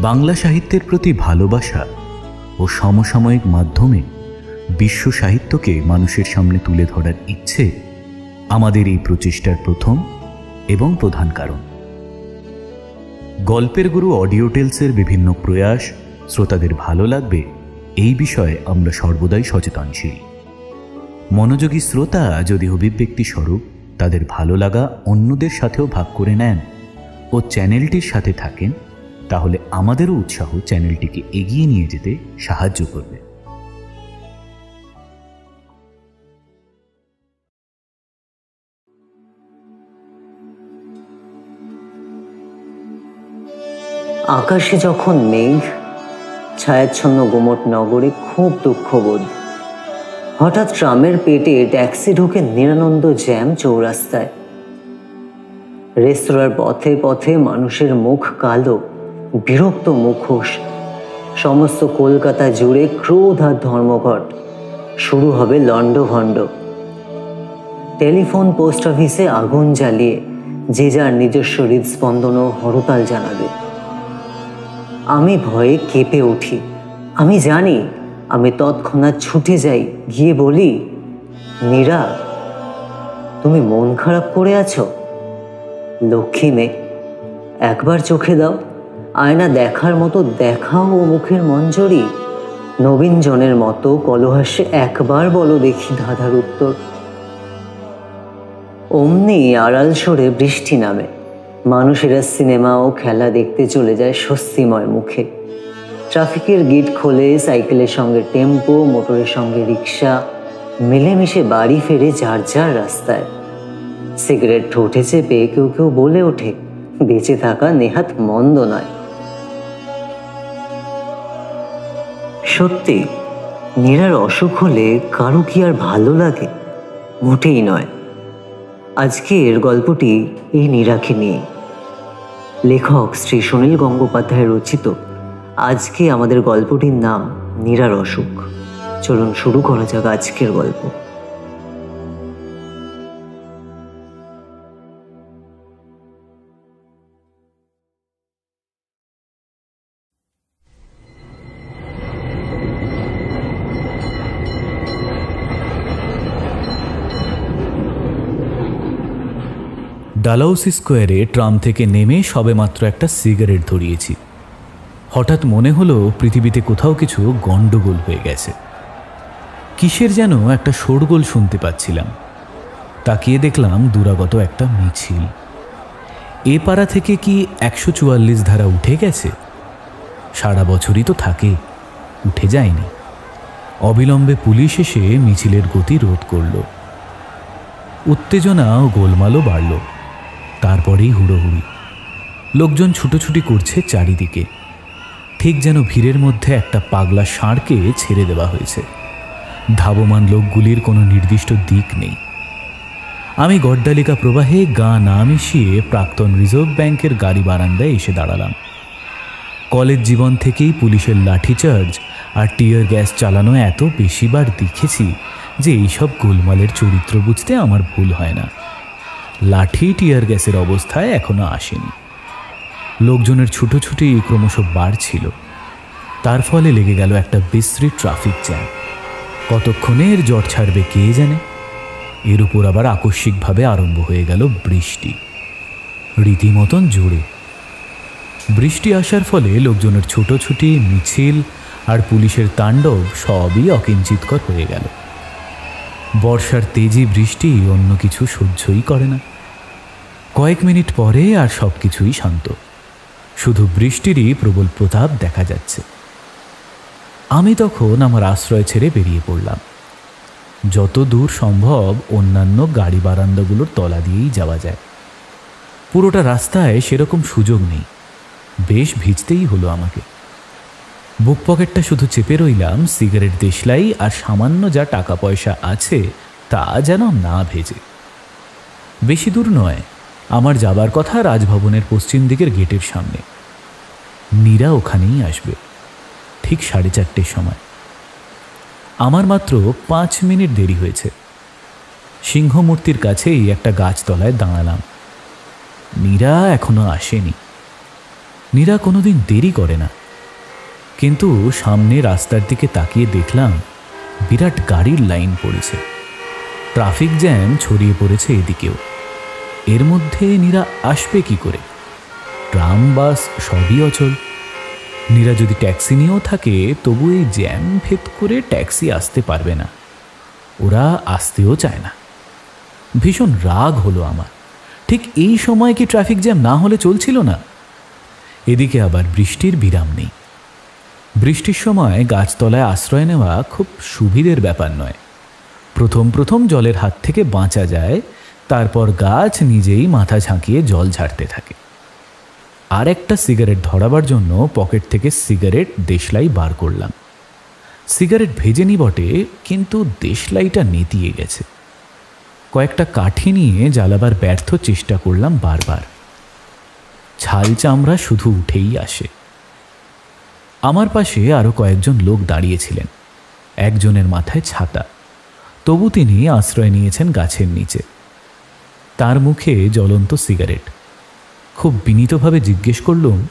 বাংলা সাহিত্যের প্রতি ভালোবাসা ও সমসাময়িক মাধ্যমে বিশ্ব সাহিত্যকে মানুষের সামনে তুলে ধরার ইচ্ছে আমাদের এই প্রচেষ্টার প্রথম এবং প্রধান কারণ। গল্পের গুরু অডিও টেলসের বিভিন্ন প্রয়াস শ্রোতাদের ভালো লাগবে এই বিষয়ে আমরা সর্বদাই সচেতনশীল। মনোযোগী শ্রোতা যদি অভিব্যক্তি স্বরূপ তাদের ভালো লাগা অন্যদের সাথেও ভাগ করে নেন ও চ্যানেলটির সাথে থাকেন তাহলে আমাদেরও উৎসাহ চ্যানেলটিকে এগিয়ে নিয়ে যেতে সাহায্য করবে। আকাশে যখন মেঘ, ছায়াচ্ছন্ন গোমট নগরে খুব দুঃখবোধ। হঠাৎ ট্রামের পেটে ট্যাক্সি ঢুকে নিরানন্দ জ্যাম চৌরাস্তায়। রেস্তোরাঁর পথে পথে মানুষের মুখ কালো। বিরক্ত মুখোশ। সমস্ত কলকাতা জুড়ে ক্রোধ আর ধর্মঘট। শুরু হবে লণ্ডভণ্ড। টেলিফোন পোস্ট অফিসে আগুন জ্বালিয়ে যে যার নিজস্ব হৃদস্পন্দন ও হরতাল জানাবে। আমি ভয়ে কেঁপে উঠি। আমি জানি আমি তৎক্ষণাৎ ছুটে যাই, গিয়ে বলি নীরা তুমি মন খারাপ করে আছো? লক্ষ্মী মেয়ে, একবার চোখে দাও। আয়না দেখার মতো দেখা ও মুখের মঞ্জরি। নবীন জনের মতো কলহাসে একবার বলো দেখি ধাঁধার উত্তর। অমনি আড়াল সরে বৃষ্টি নামে। মানুষেরা সিনেমা ও খেলা দেখতে চলে যায় স্বস্তিময় মুখে। ট্রাফিকের গেট খোলে, সাইকেলের সঙ্গে টেম্পো, মোটরের সঙ্গে রিক্সা মিলেমিশে বাড়ি ফেরে যার যার রাস্তায়। সিগারেট ঠোঁটে চেপে কেউ কেউ বলে ওঠে, বেঁচে থাকা নেহাত মন্দ নয়। সত্যি, নীরার অসুখ হলে কারও কি আর ভালো লাগে? মোটেই নয়। আজকের গল্পটি এই নীরাকে নিয়ে। লেখক শ্রী সুনীল গঙ্গোপাধ্যায় রচিত, আজকে আমাদের গল্পটির নাম নীরার অসুখ। চলুন শুরু করা যাক আজকের গল্প। ডালাউসি স্কোয়ারে ট্রাম থেকে নেমে সবেমাত্র একটা সিগারেট ধরিয়েছি। হঠাৎ মনে হলো পৃথিবীতে কোথাও কিছু গণ্ডগোল হয়ে গেছে। কিসের যেন একটা শোরগোল শুনতে পাচ্ছিলাম। তাকিয়ে দেখলাম দূরাগত একটা মিছিল। এ পাড়া থেকে কি একশো চুয়াল্লিশ ধারা উঠে গেছে? সারা বছরই তো থাকে, উঠে যায়নি। অবিলম্বে পুলিশ এসে মিছিলের গতি রোধ করল। উত্তেজনা ও গোলমালও বাড়ল। তারপরেই হুড়োহুড়ি। লোকজন ছুটোছুটি করছে চারিদিকে। ঠিক যেন ভিড়ের মধ্যে একটা পাগলা ষাঁড়কে ছেড়ে দেওয়া হয়েছে। ধাবমান লোকগুলির কোনো নির্দিষ্ট দিক নেই। আমি গড্ডালিকা প্রবাহে গা না মিশিয়ে প্রাক্তন রিজার্ভ ব্যাংকের গাড়ি বারান্দায় এসে দাঁড়ালাম। কলেজ জীবন থেকেই পুলিশের লাঠিচার্জ আর টিয়ার গ্যাস চালানো এত বেশিবার দেখেছি যে এইসব গোলমালের চরিত্র বুঝতে আমার ভুল হয় না। লাঠি, টিয়ার গ্যাসের অবস্থায় এখনও আসেনি। লোকজনের ছুটোছুটি ক্রমশ বাড়ছিল। তার ফলে লেগে গেল একটা বিশ্রী ট্রাফিক জ্যাম। কতক্ষণের জ্বর ছাড়বে কে জানে? এর উপর আবার আকস্মিকভাবে আরম্ভ হয়ে গেল বৃষ্টি। রীতিমতন জোরে। বৃষ্টি আসার ফলে লোকজনের ছুটোছুটি, মিছিল আর পুলিশের তাণ্ডব সবই অকিঞ্চিতকর হয়ে গেল। বর্ষার তেজি বৃষ্টি অন্য কিছু সহ্যই করে না। কয়েক মিনিট পরে আর সব কিছুই শান্ত। শুধু বৃষ্টিরই প্রবল প্রতাপ দেখা যাচ্ছে। আমি তখন আমার আশ্রয় ছেড়ে বেরিয়ে পড়লাম। যত দূর সম্ভব অন্যান্য গাড়ি বারান্দাগুলোর তলা দিয়েই যাওয়া যায়। পুরোটা রাস্তায় সেরকম সুযোগ নেই। বেশ ভিজতেই হলো আমাকে। বুক পকেটটা শুধু চেপে রইলাম, সিগারেট দেশলাই আর সামান্য যা টাকা পয়সা আছে তা যেন না ভেজে। বেশি দূর নয় আমার যাবার কথা রাজভবনের পশ্চিম দিকের গেটের সামনে। মীরা ওখানেই আসবে, ঠিক সাড়ে চারটের সময়। আমার মাত্র পাঁচ মিনিট দেরি হয়েছে। সিংহমূর্তির কাছেই একটা গাছতলায় দাঁড়ালাম। মীরা এখনও আসেনি। নীরা কোনোদিন দেরি করে না। কিন্তু সামনে রাস্তার দিকে তাকিয়ে দেখলাম বিরাট গাড়ির লাইন পড়েছে। ট্রাফিক জ্যাম ছড়িয়ে পড়েছে এদিকেও। এর মধ্যে নীরা আসবে কি করে? ট্রাম, বাস সবই অচল। নীরা যদি ট্যাক্সি নিয়েও থাকে, তবু এই জ্যাম ভেদ করে ট্যাক্সি আসতে পারবে না। ওরা আসতেও চায় না। ভীষণ রাগ হলো আমার। ঠিক এই সময় কি ট্রাফিক জ্যাম না হলে চলছিল না? এদিকে আবার বৃষ্টির বিরাম নেই। বৃষ্টির সময় গাছতলায় আশ্রয় নেওয়া খুব সুবিধের ব্যাপার নয়। প্রথম প্রথম জলের হাত থেকে বাঁচা যায় তারপর গাছ নিজেই মাথা ঝাঁকিয়ে জল ঝাড়তে থাকে। আর একটা সিগারেট ধরাবার জন্য পকেট থেকে সিগারেট দেশলাই বার করলাম। সিগারেট ভেজেনি বটে, কিন্তু দেশলাইটা নেতিয়ে গেছে। কয়েকটা কাঠি নিয়ে জ্বালাবার ব্যর্থ চেষ্টা করলাম বারবার। ছাল চামড়া শুধু উঠেই আসে। আমার পাশে আরও কয়েকজন লোক দাঁড়িয়েছিলেন। একজনের মাথায় ছাতা। তবু তিনি আশ্রয় নিয়েছেন গাছের নিচে। তার মুখে জ্বলন্ত সিগারেট। খুব বিনীতভাবে জিজ্ঞেস করলুম,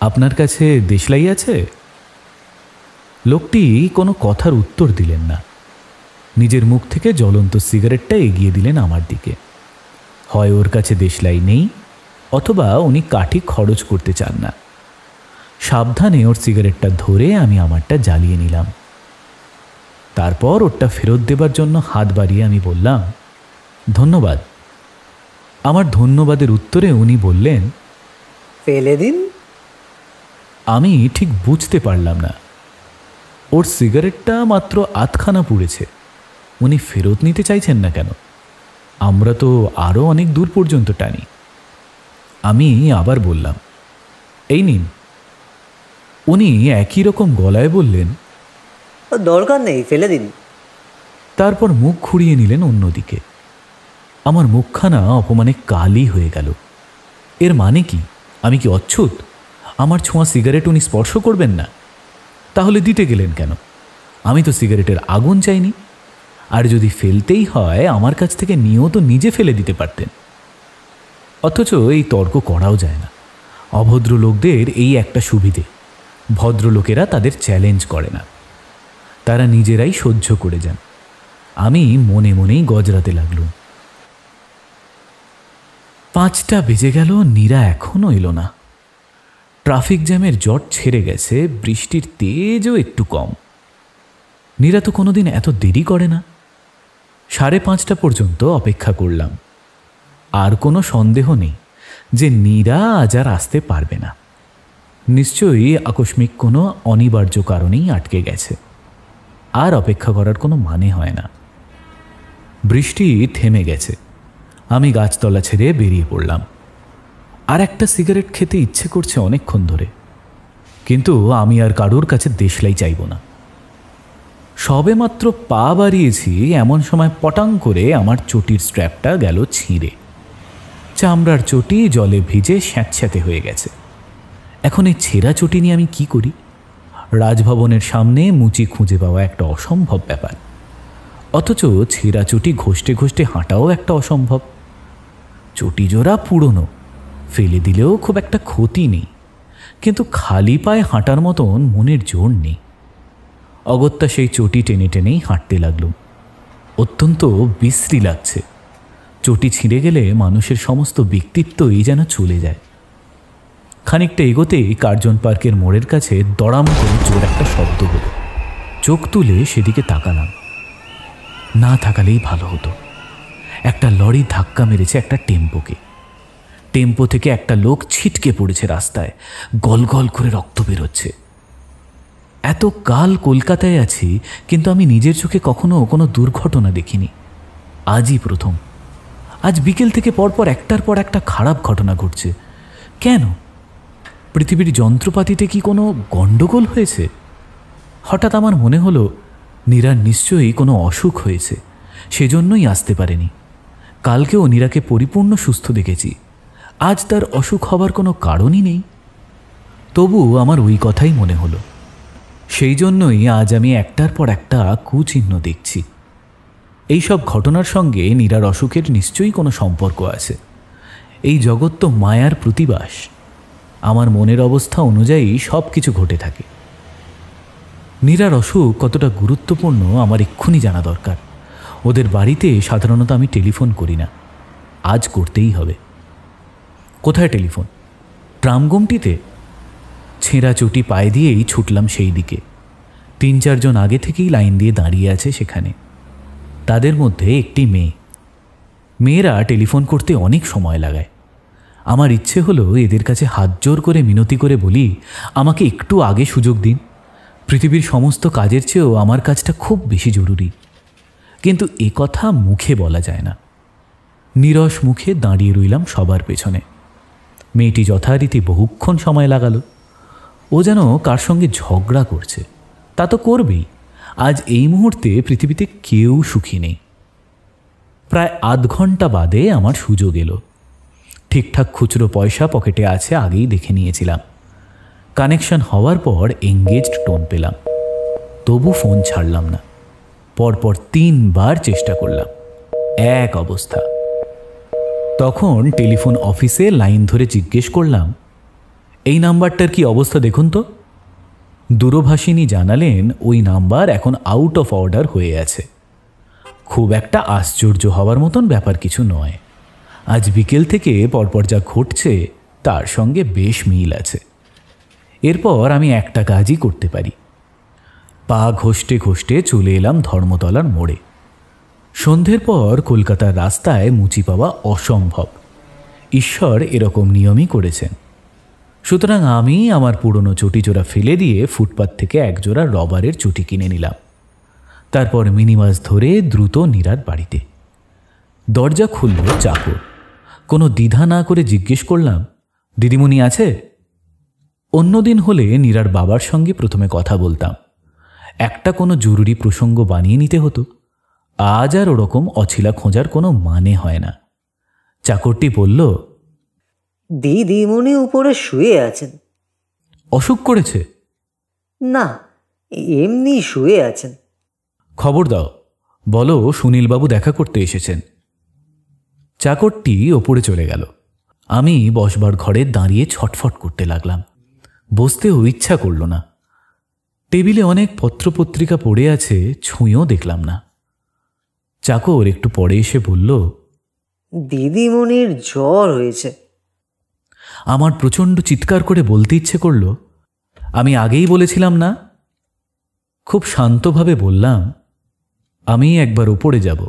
আপনার কাছে দেশলাই আছে? লোকটি কোনো কথার উত্তর দিলেন না। নিজের মুখ থেকে জ্বলন্ত সিগারেটটা এগিয়ে দিলেন আমার দিকে। হয় ওর কাছে দেশলাই নেই, অথবা উনি কাঠি খরচ করতে চান না। সাবধানে ওর সিগারেটটা ধরে আমি আমারটা জ্বালিয়ে নিলাম। তারপর ওরটা ফেরত দেবার জন্য হাত বাড়িয়ে আমি বললাম, ধন্যবাদ আমার ধন্যবাদের উত্তরে উনি বললেন ফেলে দিন। আমি ঠিক বুঝতে পারলাম না। ওর সিগারেটটা মাত্র আধখানা পুড়েছে। উনি ফেরত নিতে চাইছেন না কেন? আমরা তো আরও অনেক দূর পর্যন্ত টানি। আমি আবার বললাম এই নিন। উনি একই রকম গলায় বললেন দরকার নেই ফেলে দিন। তারপর মুখ ঘুরিয়ে নিলেন অন্যদিকে। আমার মুখখানা অপমানে কালি হয়ে গেল। এর মানে কি? আমি কি অচ্ছুত? আমার ছোঁয়া সিগারেট উনি স্পর্শ করবেন না? তাহলে দিতে গেলেন কেন? আমি তো সিগারেটের আগুন চাইনি। আর যদি ফেলতেই হয়, আমার কাছ থেকে নিয়েও তো নিজে ফেলে দিতে পারতেন। অথচ এই তর্ক করাও যায় না। অভদ্র লোকদের এই একটা সুবিধে। ভদ্রলোকেরা তাদের চ্যালেঞ্জ করে না। তারা নিজেরাই সহ্য করে যান। আমি মনে মনেই গজরাতে লাগলুম। পাঁচটা বেজে গেল, নীরা এখনও এলো না। ট্রাফিক জ্যামের জট ছেড়ে গেছে, বৃষ্টির তেজও একটু কম। নীরা তো কোনোদিন এত দেরি করে না। সাড়ে পাঁচটা পর্যন্ত অপেক্ষা করলাম। আর কোনো সন্দেহ নেই যে নীরা আজ আর আসতে পারবে না। নিশ্চয়ই আকস্মিক কোনো অনিবার্য কারণেই আটকে গেছে। আর অপেক্ষা করার কোনো মানে হয় না। বৃষ্টি থেমে গেছে। আমি গাছতলা ছেড়ে বেরিয়ে পড়লাম। আর একটা সিগারেট খেতে ইচ্ছে করছে অনেকক্ষণ ধরে। কিন্তু আমি আর কারোর কাছে দেশলাই চাইব না। সবে মাত্র পা বাড়িয়েছি, এমন সময় পটাং করে আমার চটির স্ট্র্যাপটা গেল ছিঁড়ে। চামড়ার চটি জলে ভিজে স্যাঁতস্যাঁতে হয়ে গেছে। এখন এই ছেঁড়া চটি নিয়ে আমি কি করি? রাজভবনের সামনে মুচি খুঁজে পাওয়া একটা অসম্ভব ব্যাপার। অথচ ছেঁড়া চটি ঘষ্টে ঘষ্টে হাঁটাও একটা অসম্ভব। চটি জোড়া পুরনো। ফেলে দিলেও খুব একটা ক্ষতি নেই। কিন্তু খালি পায়ে হাঁটার মতন মনের জোর নেই। অগত্যা সেই চটি টেনে টেনেই হাঁটতে লাগলুম অত্যন্ত বিশ্রী লাগছে। চটি ছিঁড়ে গেলে মানুষের সমস্ত ব্যক্তিত্বই যেন চলে যায়। খানিকটা এগোতেই কার্জন পার্কের মোড়ের কাছে দড়াম করে জোর একটা শব্দ হলো। চোখ তুলে সেদিকে তাকালাম। না থাকালেই ভালো হতো। একটা লরি ধাক্কা মেরেছে একটা টেম্পোকে। টেম্পো থেকে একটা লোক ছিটকে পড়েছে রাস্তায়, গল গল করে রক্ত বেরোচ্ছে। এত কাল কলকাতায় আছি, কিন্তু আমি নিজের চোখে কখনো কোনো দুর্ঘটনা দেখিনি। আজই প্রথম। আজ বিকেল থেকে পরপর একটার পর একটা খারাপ ঘটনা ঘটছে। কেন? পৃথিবীর যন্ত্রপাতিতে কি কোনো গণ্ডগোল হয়েছে? হঠাৎ আমার মনে হলো, নীরার নিশ্চয়ই কোনো অসুখ হয়েছে, সেজন্যই আসতে পারেনি। কালকেও নীরাকে পরিপূর্ণ সুস্থ দেখেছি। আজ তার অসুখ হবার কোনো কারণই নেই। তবু আমার ওই কথাই মনে হলো। সেই জন্যই আজ আমি একটার পর একটা কুচিহ্ন দেখছি। এই সব ঘটনার সঙ্গে নীরার অসুখের নিশ্চয়ই কোনো সম্পর্ক আছে। এই জগৎ তো মায়ার প্রতিবাস। আমার মনের অবস্থা অনুযায়ী সব কিছু ঘটে থাকে। নীরার অসুখ কতটা গুরুত্বপূর্ণ আমার এক্ষুনি জানা দরকার। ওদের বাড়িতে সাধারণত আমি টেলিফোন করি না। আজ করতেই হবে। কোথায় টেলিফোন? ট্রামগুমটিতে? ছেঁড়া চটি পায়ে দিয়েই ছুটলাম সেই দিকে। তিন চারজন আগে থেকেই লাইন দিয়ে দাঁড়িয়ে আছে সেখানে। তাদের মধ্যে একটি মেয়ে। মেয়েরা টেলিফোন করতে অনেক সময় লাগায়। আমার ইচ্ছে হলো এদের কাছে হাত জোর করে মিনতি করে বলি, আমাকে একটু আগে সুযোগ দিন। পৃথিবীর সমস্ত কাজের চেয়েও আমার কাজটা খুব বেশি জরুরি। কিন্তু এ কথা মুখে বলা যায় না। নিরস মুখে দাঁড়িয়ে রইলাম সবার পেছনে। মেয়েটি যথারীতি বহুক্ষণ সময় লাগালো। ও যেন কার সঙ্গে ঝগড়া করছে। তা তো করবেই। আজ এই মুহূর্তে পৃথিবীতে কেউ সুখী নেই। প্রায় আধ ঘণ্টা বাদে আমার সুযোগ এলো। ঠিকঠাক খুচরো পয়সা পকেটে আছে আগেই দেখে নিয়েছিলাম। কানেকশন হওয়ার পর এঙ্গেজড টোন পেলাম। তবু ফোন ছাড়লাম না। পরপর তিনবার চেষ্টা করলাম। এক অবস্থা। তখন টেলিফোন অফিসে লাইন ধরে জিজ্ঞেস করলাম, এই নাম্বারটার কি অবস্থা দেখুন তো? দূরভাষিনী জানালেন, ওই নাম্বার এখন আউট অফ অর্ডার হয়ে আছে। খুব একটা আশ্চর্য হওয়ার মতন ব্যাপার কিছু নয়। আজ বিকেল থেকে পরপর যা ঘটছে, তার সঙ্গে বেশ মিল আছে। এরপর আমি একটা কাজই করতে পারি। পা ঘষ্টে ঘষ্টে চলে এলাম ধর্মতলার মোড়ে। সন্ধ্যের পর কলকাতার রাস্তায় মুচি পাওয়া অসম্ভব। ঈশ্বর এরকম নিয়মই করেছেন। সুতরাং আমি আমার পুরনো চটিজোড়া ফেলে দিয়ে ফুটপাত থেকে একজোড়া রবারের চটি কিনে নিলাম। তারপর মিনিমাস ধরে দ্রুত নীরার বাড়িতে। দরজা খুলল চাকর। কোনো দ্বিধা না করে জিজ্ঞেস করলাম, দিদিমণি আছে? অন্যদিন হলে নীরার বাবার সঙ্গে প্রথমে কথা বলতাম। একটা কোনো জরুরি প্রসঙ্গ বানিয়ে নিতে হতো। আজ আর ওরকম অছিলা খোঁজার কোনো মানে হয় না। চাকরটি বলল দিদিমণি উপরে শুয়ে আছেন। অসুখ করেছে? না এমনি শুয়ে আছেন। খবর দাও। বলো সুনীলবাবু দেখা করতে এসেছেন। চাকরটি ওপরে চলে গেল। আমি বসবার ঘরে দাঁড়িয়ে ছটফট করতে লাগলাম। বসতেও ইচ্ছা করল না। টেবিলে অনেক পত্রপত্রিকা পড়ে আছে ছুঁয়েও দেখলাম না। চাকর একটু পরে এসে বলল দিদিমণির জ্বর হয়েছে। আমার প্রচণ্ড চিৎকার করে বলতে ইচ্ছে করল আমি আগেই বলেছিলাম না? খুব শান্তভাবে বললাম আমি একবার উপরে যাব।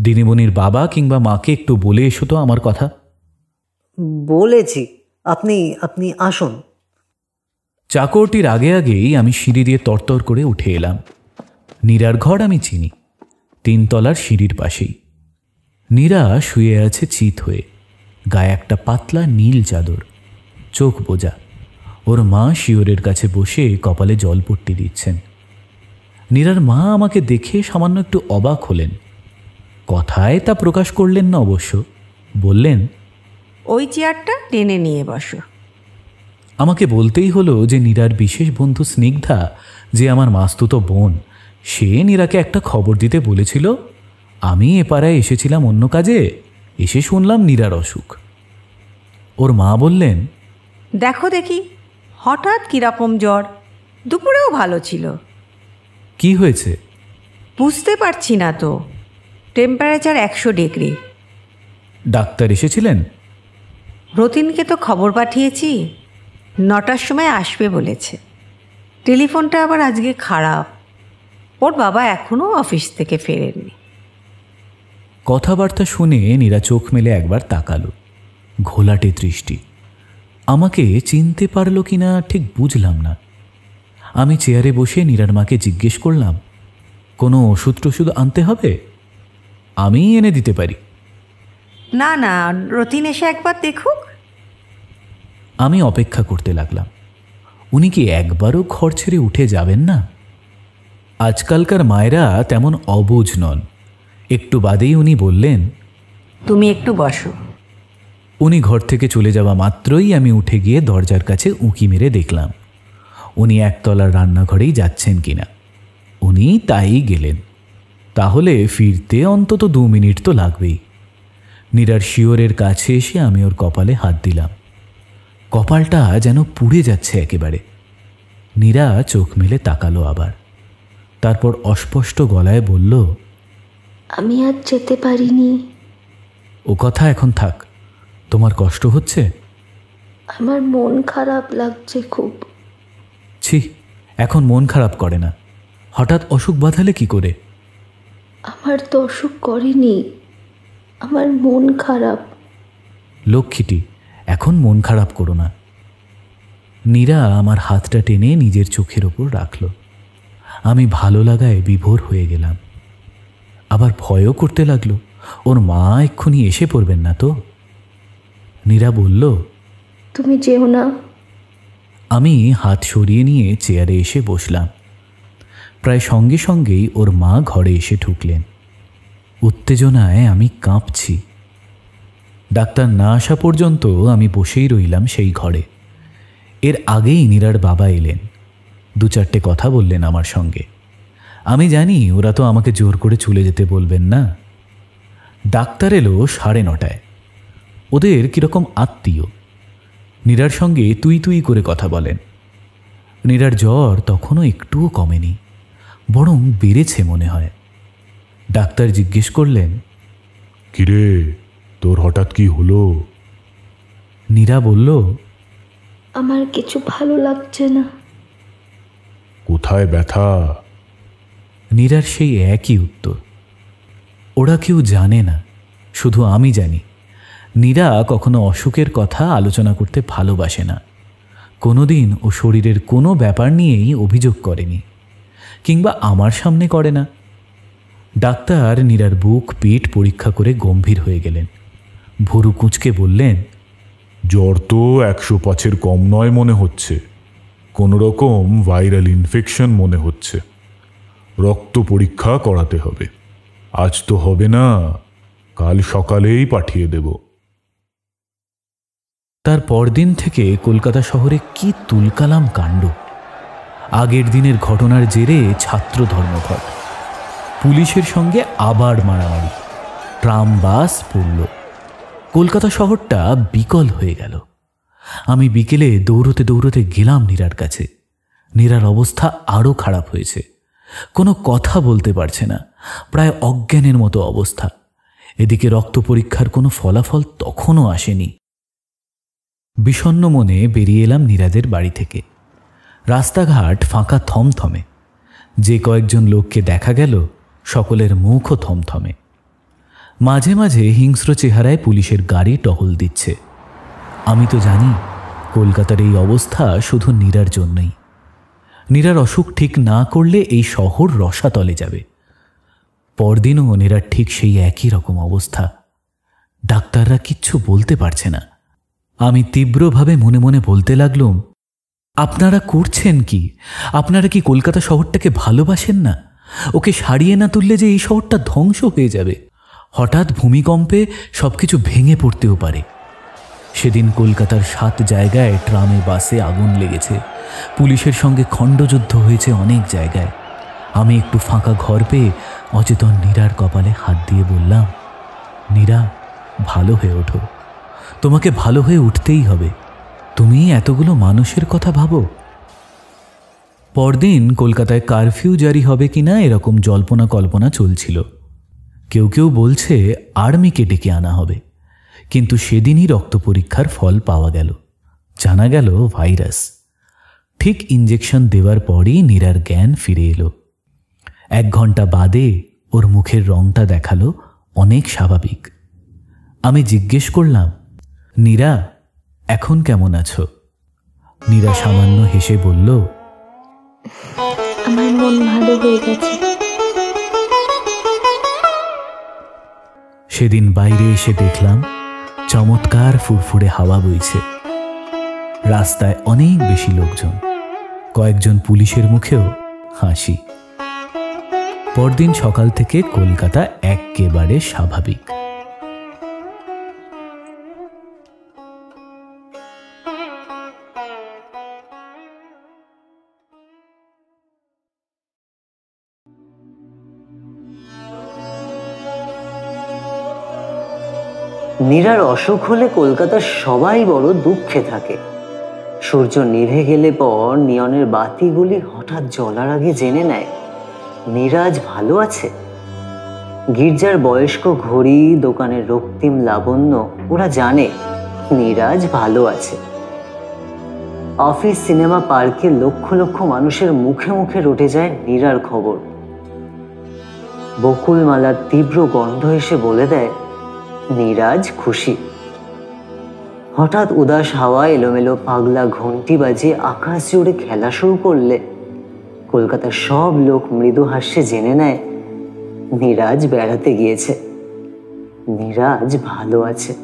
দিদিমণির বাবা কিংবা মাকে একটু বলে এসো তো আমার কথা। বলেছি আপনি আপনি আসুন। চাকরটির আগে আগেই আমি সিঁড়ি দিয়ে তরতর করে উঠে এলাম। নীরার ঘর আমি চিনি, তিনতলার সিঁড়ির পাশেই। নীরা শুয়ে আছে চিত হয়ে, গায়ে একটা পাতলা নীল চাদর, চোখ বোঝা। ওর মা শিওরের কাছে বসে কপালে জল পট্টি দিচ্ছেন। নীরার মা আমাকে দেখে সামান্য একটু অবাক হলেন। কথায় তা প্রকাশ করলেন না অবশ্য, বললেন, ওই চেয়ারটা টেনে নিয়ে বসো। আমাকে বলতেই হলো যে নীরার বিশেষ বন্ধু স্নিগ্ধা যে আমার মাস্তুত বোন সে নীরাকে একটা খবর দিতে বলেছিল। আমি এ পাড়ায় এসেছিলাম অন্য কাজে এসে শুনলাম নীরার অসুখ। ওর মা বললেন দেখো দেখি হঠাৎ কীরকম জ্বর দুপুরেও ভালো ছিল। কি হয়েছে? বুঝতে পারছি না তো টেম্পারেচার একশো ডিগ্রি। ডাক্তার এসেছিলেন? রতিনকে তো খবর পাঠিয়েছি নটার সময় আসবে বলেছে। টেলিফোনটা আবার আজকে খারাপ। ওর বাবা এখনও অফিস থেকে ফেরেননি। কথাবার্তা শুনে নীরা চোখ মেলে একবার তাকালো। ঘোলাটে দৃষ্টি। আমাকে চিনতে পারল কি না ঠিক বুঝলাম না। আমি চেয়ারে বসে নীরার মাকে জিজ্ঞেস করলাম কোনো ওষুধ টষুধ আনতে হবে? আমি এনে দিতে পারি। না না রতিন এসে একবার দেখুক। আমি অপেক্ষা করতে লাগলাম। উনি কি একবারও ঘর ছেড়ে উঠে যাবেন না? আজকালকার মায়েরা তেমন অবুঝ নন। একটু বাদেই উনি বললেন তুমি একটু বসো। উনি ঘর থেকে চলে যাওয়া মাত্রই আমি উঠে গিয়ে দরজার কাছে উঁকি মেরে দেখলাম। উনি একতলার রান্নাঘরেই যাচ্ছেন কিনা। উনি তাই গেলেন। তাহলে ফিরতে অন্তত দু মিনিট তো লাগবেই। নিরার শিওরের কাছে এসে আমি ওর কপালে হাত দিলাম। কপালটা যেন পুড়ে যাচ্ছে একেবারে। নীরা চোখ মেলে তাকালো আবার। তারপর অস্পষ্ট গলায় বলল আমি আর যেতে পারিনি। ও কথা এখন থাক তোমার কষ্ট হচ্ছে? আমার মন খারাপ লাগছে খুব। ছি এখন মন খারাপ করে না। হঠাৎ অসুখ বাঁধালে কি করে? আমার তো অসুখ করেনি। আমার মন খারাপ। লক্ষ্মীটি এখন মন খারাপ করো না। নীরা আমার হাতটা টেনে নিজের চোখের ওপর রাখল। আমি ভালো লাগায় বিভোর হয়ে গেলাম। আবার ভয়ও করতে লাগল। ওর মা এক্ষুনি এসে পড়বেন না তো? নীরা বলল তুমি যেও না। আমি হাত সরিয়ে নিয়ে চেয়ারে এসে বসলাম। প্রায় সঙ্গে সঙ্গেই ওর মা ঘরে এসে ঢুকলেন। উত্তেজনায় আমি কাঁপছি। ডাক্তার না আসা পর্যন্ত আমি বসেই রইলাম সেই ঘরে। এর আগেই নীরার বাবা এলেন। দু চারটে কথা বললেন আমার সঙ্গে। আমি জানি ওরা তো আমাকে জোর করে চলে যেতে বলবেন না। ডাক্তার এলো সাড়ে নটায়। ওদের কীরকম আত্মীয়। নীরার সঙ্গে তুই তুই করে কথা বলেন। নীরার জ্বর তখনও একটুও কমেনি, বরং বেড়েছে মনে হয়। ডাক্তার জিজ্ঞেস করলেন, কিরে? তোর হঠাৎ কি হলো? নীরা বলল আমার কিছু ভালো লাগছে না। কোথায় ব্যথা? নীরার সেই একই উত্তর। ওরা কেউ জানে না শুধু আমি জানি। নীরা কখনো অসুখের কথা আলোচনা করতে ভালোবাসে না। কোনোদিন ও শরীরের কোনো ব্যাপার নিয়েই অভিযোগ করেনি কিংবা আমার সামনে করে না। ডাক্তার নীরার বুক পেট পরীক্ষা করে গম্ভীর হয়ে গেলেন। ভুরু কুঁচকে বললেন জ্বর তো একশো পাঁচের কম নয় মনে হচ্ছে। কোনো রকম ভাইরাল ইনফেকশন মনে হচ্ছে। রক্ত পরীক্ষা করাতে হবে। আজ তো হবে না কাল সকালেই পাঠিয়ে দেব। তার পরদিন থেকে কলকাতা শহরে কি তুলকালাম কাণ্ড। আগের দিনের ঘটনার জেরে ছাত্র ধর্মঘট। পুলিশের সঙ্গে আবার মারামারি। ট্রাম বাস পড়ল। কলকাতা শহরটা বিকল হয়ে গেল। আমি বিকেলে দৌড়তে দৌড়তে গেলাম নীরার কাছে। নীরার অবস্থা আরও খারাপ হয়েছে। কোনো কথা বলতে পারছে না। প্রায় অজ্ঞানের মতো অবস্থা। এদিকে রক্ত পরীক্ষার কোনো ফলাফল তখনও আসেনি। বিষণ্ন মনে বেরিয়ে এলাম নীরাদের বাড়ি থেকে। রাস্তাঘাট ফাঁকা থমথমে। যে কয়েকজন লোককে দেখা গেল, সকলের মুখও থমথমে। মাঝে মাঝে হিংস্র চেহারায় পুলিশের গাড়ি টহল দিচ্ছে। আমি তো জানি, কলকাতার এই অবস্থা শুধু নীরার জন্যই। নীরার অসুখ ঠিক না করলে এই শহর রসাতলে যাবে। পরদিনও নীরার ঠিক সেই একই রকম অবস্থা। ডাক্তাররা কিচ্ছু বলতে পারছে না। আমি তীব্রভাবে মনে মনে বলতে লাগলুম, আপনারা করছেন কি? আপনারা কি কলকাতা শহরটাকে ভালোবাসেন না? ওকে সারিয়ে না তুললে যে এই শহরটা ধ্বংস হয়ে যাবে। হঠাৎ ভূমিকম্পে সব কিছু ভেঙে পড়তেও পারে। সেদিন কলকাতার সাত জায়গায় ট্রামে বাসে আগুন লেগেছে। পুলিশের সঙ্গে খণ্ডযুদ্ধ হয়েছে অনেক জায়গায়। আমি একটু ফাঁকা ঘর পেয়ে অচেতন নীরার কপালে হাত দিয়ে বললাম, নীরা, ভালো হয়ে ওঠো। তোমাকে ভালো হয়ে উঠতেই হবে। তুমি এতগুলো মানুষের কথা ভাবো। পরদিন কলকাতায় কারফিউ জারি হবে কিনা এরকম জল্পনা কল্পনা চলছিল। কেউ কেউ বলছে, আর্মিকে ডেকে আনা হবে। কিন্তু সেদিনই রক্ত পরীক্ষার ফল পাওয়া গেল। জানা গেল ভাইরাস। ঠিক ইঞ্জেকশন দেওয়ার পরই নীরার জ্ঞান ফিরে এলো। এক ঘণ্টা বাদে ওর মুখের রংটা দেখাল অনেক স্বাভাবিক। আমি জিজ্ঞেস করলাম, নীরা, এখন কেমন আছো? নীরা সামান্য হেসে বলল, আমার মন ভালো হয়ে গেছে। সেদিন বাইরে এসে দেখলাম চমৎকার ফুরফুরে হাওয়া বইছে। রাস্তায় অনেক বেশি লোকজন। কয়েকজন পুলিশের মুখেও হাসি। পরদিন সকাল থেকে কলকাতা একেবারে স্বাভাবিক। নীরার অসুখ হলে কলকাতার সবাই বড় দুঃখে থাকে। সূর্য নিভে গেলে পর নিয়নের বাতিগুলি হঠাৎ জ্বলার আগে জেনে নেয় মিরাজ ভালো আছে। গির্জার বয়স্ক ঘড়ি, দোকানের রক্তিম লাবণ্য, ওরা জানে নীরাজ ভালো আছে। অফিস, সিনেমা, পার্কে লক্ষ লক্ষ মানুষের মুখে মুখে রটে যায় নীরার খবর। বকুলমালার তীব্র গন্ধ এসে বলে দেয় নীরাজ খুশি। হঠাৎ উদাস হাওয়া এলোমেলো পাগলা ঘন্টি বাজে আকাশ জুড়ে খেলা শুরু করলে। কলকাতার সব লোক মৃদু হাস্যে জেনে নেয়, নিরাজ বেড়াতে গিয়েছে। নিরাজ ভালো আছে।